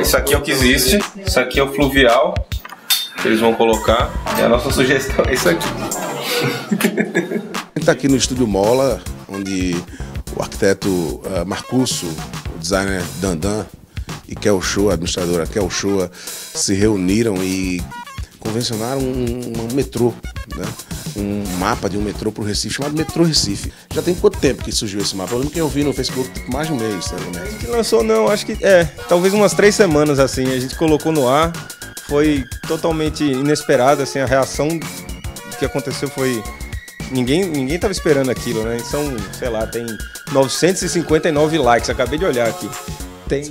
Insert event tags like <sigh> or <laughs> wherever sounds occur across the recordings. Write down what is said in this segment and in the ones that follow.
Isso aqui é o que existe, isso aqui é o fluvial que eles vão colocar. E a nossa <laughs> sugestão é isso aqui. Está aqui no Estúdio Mola, onde o arquiteto uh, Marcusso, o designer Dandan e Kel Show, a administradora Kel Show, se reuniram e convencionaram um, um metrô, né? Um mapa de um metrô para o Recife, chamado Metrô Recife. Já tem quanto tempo que surgiu esse mapa? Eu lembro que eu vi no Facebook mais de um mês. Né? A gente lançou, não, acho que é, talvez umas três semanas assim, a gente colocou no ar, foi totalmente inesperado, assim, a reação que aconteceu foi ninguém ninguém estava esperando aquilo, né? São, sei lá, tem 959 likes, acabei de olhar aqui. Tem,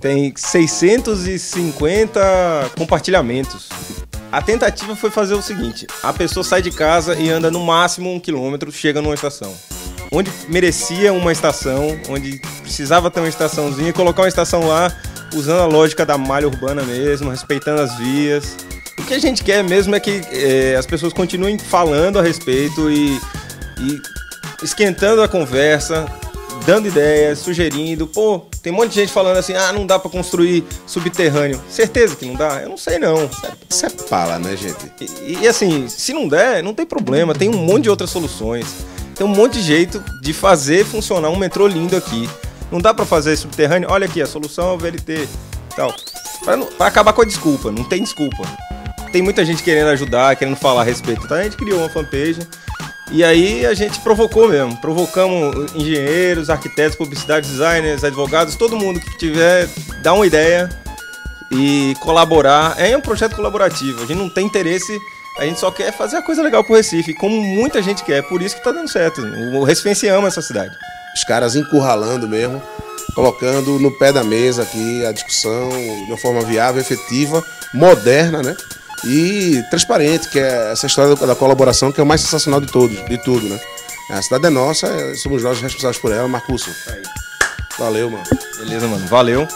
tem 650 compartilhamentos. A tentativa foi fazer o seguinte: a pessoa sai de casa e anda no máximo um quilômetro, chega numa estação. Onde merecia uma estação, onde precisava ter uma estaçãozinha, colocar uma estação lá, usando a lógica da malha urbana mesmo, respeitando as vias. O que a gente quer mesmo é que é, as pessoas continuem falando a respeito e, e esquentando a conversa, dando ideias, sugerindo. Pô, tem um monte de gente falando assim: ah, não dá para construir subterrâneo. Certeza que não dá? Eu não sei, não. Isso é pala, né, gente? E, e, assim, se não der, não tem problema. Tem um monte de outras soluções. Tem um monte de jeito de fazer funcionar um metrô lindo aqui. Não dá para fazer subterrâneo? Olha aqui, a solução é o VLT. Tal. Pra, pra acabar com a desculpa, não tem desculpa. Tem muita gente querendo ajudar, querendo falar a respeito. Então a gente criou uma fanpage e aí a gente provocou mesmo. Provocamos engenheiros, arquitetos, publicidade, designers, advogados, todo mundo que tiver, dar uma ideia e colaborar. É um projeto colaborativo. A gente não tem interesse, a gente só quer fazer a coisa legal pro Recife, como muita gente quer. Por isso que tá dando certo. O Recife ama essa cidade. Os caras encurralando mesmo, colocando no pé da mesa aqui a discussão de uma forma viável, efetiva, moderna, né? E transparente, que é essa história da colaboração que é o mais sensacional de todos, de tudo, né? A cidade é nossa, somos nós responsáveis por ela, Marcusso. Valeu, mano. Beleza, mano. Valeu.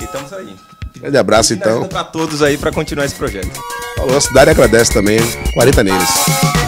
E estamos aí. Grande abraço, então. para todos aí para continuar esse projeto. Falou, a cidade agradece também. 40 neles.